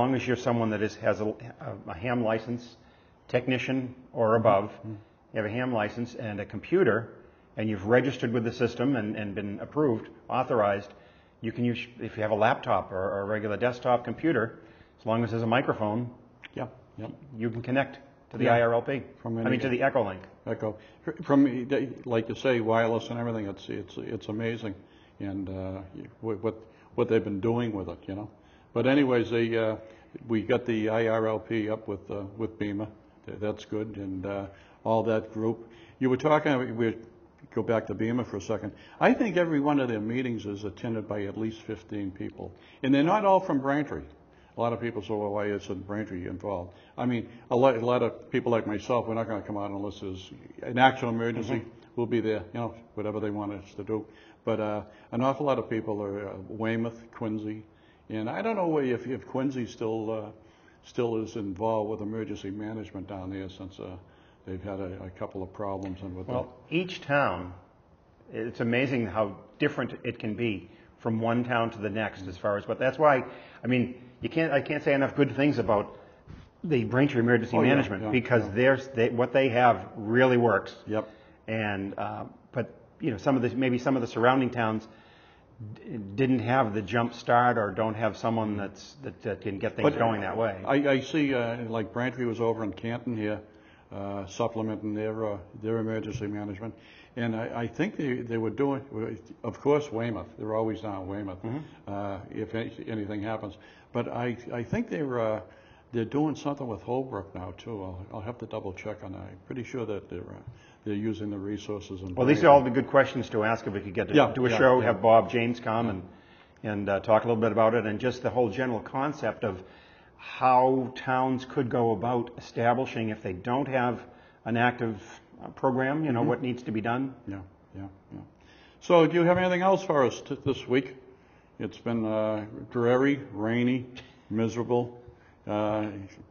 long as you're someone that is, has a, a ham license, technician or above, you have a ham license and a computer, and you've registered with the system and, and been approved, authorized, you can use, if you have a laptop or, or a regular desktop computer, as long as there's a microphone, Yeah, yeah. you can connect to the Yeah. IRLP. From I mean, to the Echolink. Echo. From, like you say, wireless and everything, it's, it's, it's amazing. And, uh, what, what they've been doing with it, you know? But anyways, they, uh, we got the IRLP up with, uh, with BEMA. That's good. And, uh, all that group. You were talking, we, go back to BEMA for a second. I think every one of their meetings is attended by at least fifteen people. And they're not all from Braintree. A lot of people say, well, why isn't Braintree involved? I mean, a lot, a lot of people like myself, we're not gonna come out unless there's an actual emergency. We'll be there, you know, whatever they want us to do. But, uh, an awful lot of people are uh, Weymouth, Quincy, and I don't know if, if Quincy still, uh, still is involved with emergency management down there since, uh, they've had a, a couple of problems and with Well, each town, it's amazing how different it can be from one town to the next as far as, but that's why, I mean, you can't, I can't say enough good things about the Braintree Emergency Oh, Management yeah, because yeah. there's, they, what they have really works. Yep. And, uh, but, you know, some of the, maybe some of the surrounding towns didn't have the jump start or don't have someone that's, that, that can get things But going that way. I, I see, uh, like Braintree was over in Canton here, uh, supplementing their, uh, their emergency management. And I, I think they, they were doing, of course, Weymouth, they're always down Weymouth, uh, if any- anything happens. But I, I think they're, uh, they're doing something with Holbrook now too. I'll, I'll have to double check on that. I'm pretty sure that they're, uh, they're using the resources in. Well, these are all the good questions to ask if we could get to Yeah, do a yeah, show, yeah. have Bob James come and, and uh, talk a little bit about it, and just the whole general concept of how towns could go about establishing, if they don't have an active uh, program, you know, Mm-hmm. what needs to be done. Yeah, yeah, yeah. So do you have anything else for us t- this week? It's been uh, dreary, rainy, miserable. Uh,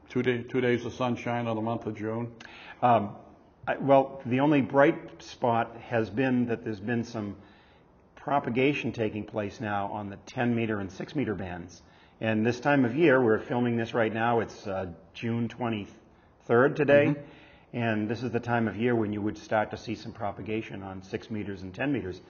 Two day, two days of sunshine of the month of June. Um, I- Well, the only bright spot has been that there's been some propagation taking place now on the 10 meter and 6 meter bands. And this time of year, we're filming this right now, it's uh, June 23rd today. And this is the time of year when you would start to see some propagation on 6 meters and 10 meters.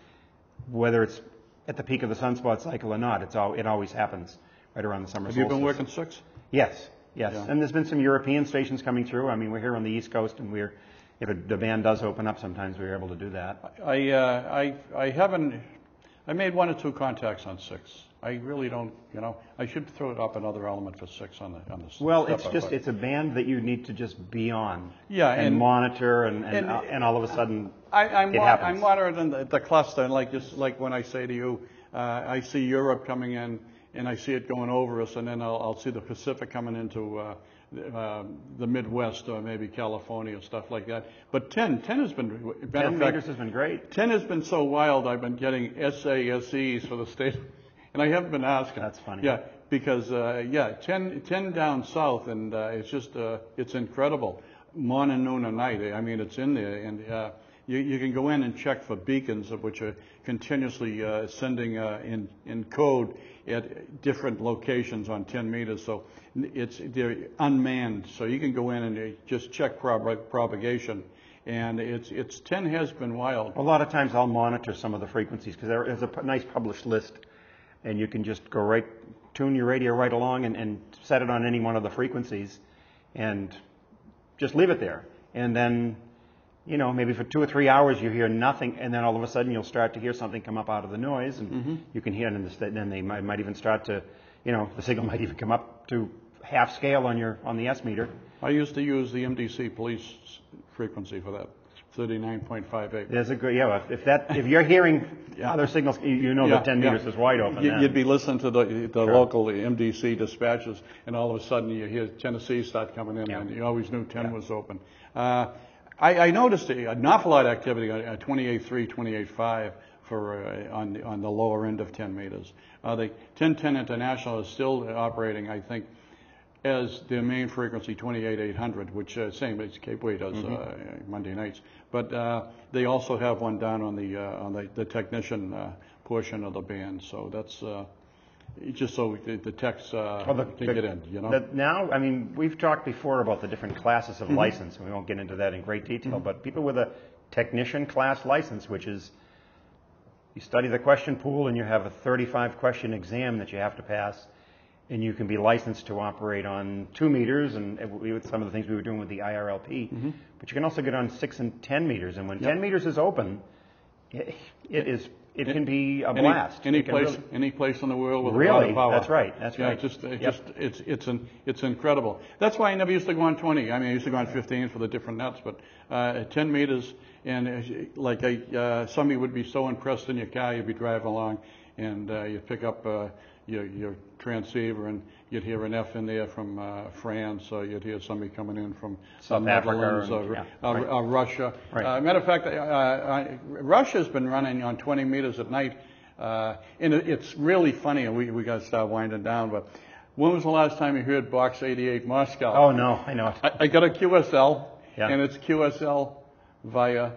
Whether it's at the peak of the sunspot cycle or not, it's all, it always happens right around the summer Have you been working six? Yes, yes. Yeah. And there's been some European stations coming through. I mean, we're here on the East Coast, and we're, if the band does open up, sometimes we're able to do that. I, uh, I, I haven't, I made one or two contacts on six. I really don't, you know, I should throw it up another element for six on the, on the. Well, it's just, it's a band that you need to just be on. Yeah, And and- monitor, and, and, and- uh, and all of a sudden, I, I'm, it happens. I'm monitoring the, the cluster, and like just like when I say to you, uh, I see Europe coming in, and I see it going over us, and then I'll, I'll see the Pacific coming into uh, the, Midwest or maybe California stuff like that. But 10, 10 has been, matter 10 of fact, has been great. 10 has been so wild. I've been getting SASEs for the state, and I haven't been asking. That's funny. Yeah, because uh, yeah, 10, 10 down south, and uh, it's just uh, it's incredible. Morning, noon, and night. I mean, it's in there, and uh, you, you can go in and check for beacons, of which are continuously uh, sending uh, in in code at different locations on 10 meters. So it's they're unmanned, so you can go in and uh, just check prop- propagation. And it's it's 10 has been wild. A lot of times I'll monitor some of the frequencies, because there is a nice published list, and you can just go right, tune your radio right along and, and set it on any one of the frequencies, and just leave it there. And then, you know, maybe for two or three hours you hear nothing, and then all of a sudden you'll start to hear something come up out of the noise, and Mm-hmm. you can hear it, and the- then they might, might even start to, you know, the signal might even come up to half scale on your on the S meter. I used to use the MDC police frequency for that, 39.58. There's a good, yeah. If, that, if you're hearing Yeah. other signals, you, know Yeah, that 10 yeah. meters is wide open. You- then. You'd be listening to the, the local MDC dispatches, and all of a sudden you hear Tennessee start coming in, and you always knew 10 Yeah. was open. Uh, I, I noticed a- an awful lot of activity on uh, 28.3, 28.5 for, uh, on, the- on the lower end of 10 meters. Uh, The 1010 International is still operating, I think, as their main frequency 28800, which uh, same as Cape does uh, Monday nights. But uh, they also have one down on the uh, on the, the technician uh, portion of the band. So that's uh, just so the, the techs uh, Well, the- can the- get in, you know? the- Now, I mean, we've talked before about the different classes Mm-hmm. of license, and we won't get into that in great detail, but people with a technician class license, which is, you study the question pool and you have a 35 question exam that you have to pass, and you can be licensed to operate on two meters, and with some of the things we were doing with the IRLP, Mm-hmm. but you can also get on six and 10 meters, and when 10 meters is open, it it is, it can be a Any- blast. Any place, really- any place in the world with a lot Really? of power. That's right, that's Yeah, right. just, it Yep. just, it's, it's, an- it's incredible. That's why I never used to go on 20. I mean, I used to go on 15 for the different nets, but uh, at 10 meters, and uh, like I, uh, somebody would be so impressed in your car, you'd be driving along, and uh, you'd pick up uh, your, your transceiver, and you'd hear an F in there from uh, France, or you'd hear somebody coming in from South the Africa Netherlands, and- or, yeah, or- right. or Russia. Right. Uh, matter of fact, uh, uh, Russia's been running on 20 meters at night, uh, and it, it's really funny. And we we got to start winding down. But when was the last time you heard Box 88 Moscow? Oh, no, I know it. I, I got a QSL, Yeah. and it's QSL via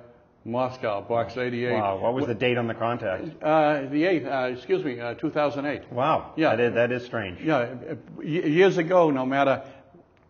Moscow, Box 88. Wow, what was the date on the contact? Uh, the 8th, uh, excuse me, uh, 2008. Wow, Yeah. that is, that is strange. Yeah, uh, years ago, no matter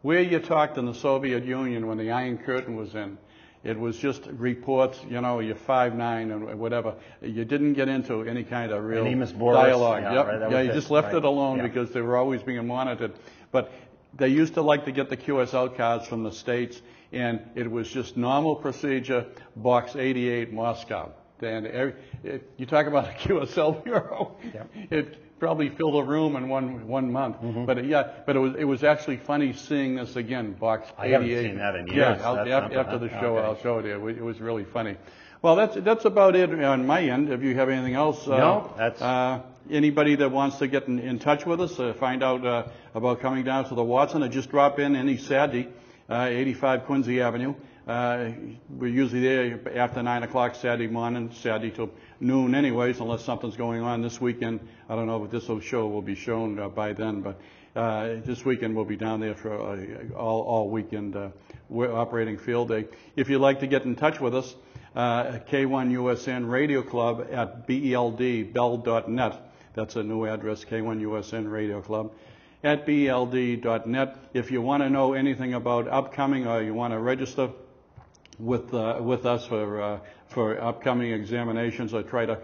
where you talked in the Soviet Union when the Iron Curtain was in, it was just reports, you know, you're five nine and whatever. You didn't get into any kind of real Boris, dialogue. yeah, Yep. right, yeah, you it, just left right, it alone yeah. because they were always being monitored. But they used to like to get the QSL cards from the States, and it was just normal procedure, box 88, Moscow. And every, it, you talk about a QSL bureau, Yep. it probably filled a room in one one month. But yeah, but it was it was actually funny seeing this again, box 88. I haven't seen that in Yeah, years. I'll- That's after the show, Okay. I'll show it to you. It was- It was really funny. Well, that's that's about it on my end. If you have anything else, uh, No, that's- uh, anybody that wants to get in, in touch with us, uh, find out uh, about coming down to the Watson, or just drop in any Saturday, uh, 85 Quincy Avenue. Uh, we're usually there after 9 o'clock Saturday morning, Saturday till noon anyways, unless something's going on this weekend. I don't know if this show will be shown uh, by then, but uh, this weekend we'll be down there for uh, all, all weekend. Uh, we're operating field day. If you'd like to get in touch with us, uh, K1USN Radio Club at beldbell.net. That's a new address, K1USN Radio Club at beld.net. If you want to know anything about upcoming or you want to register with uh, with us for uh, for upcoming examinations, or try to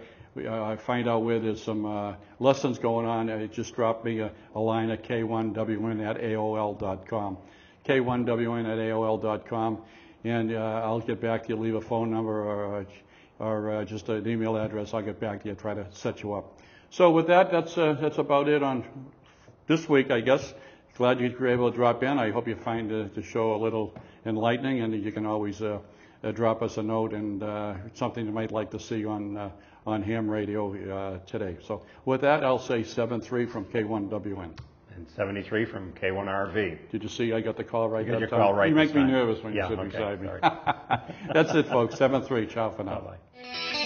uh, find out where there's some uh, lessons going on, uh, just drop me a, a line at k1wn at aol.com. k1wn at aol.com, and uh, I'll get back to you. Leave a phone number or or just an email address. I'll get back to you. Try to set you up. So with that, that's that's about it on this week, I guess. Glad you were able to drop in. I hope you find uh, the show a little enlightening, and you can always uh, uh, drop us a note and uh, something you might like to see on uh, on ham radio uh, today. So with that, I'll say seven three from K1WN. And 73 from K1RV. Did you see I got the call right You got your time? call right You make me time. nervous when Yeah, you sit okay, beside me. That's it, folks. Seven three. Ciao for now. Bye-bye.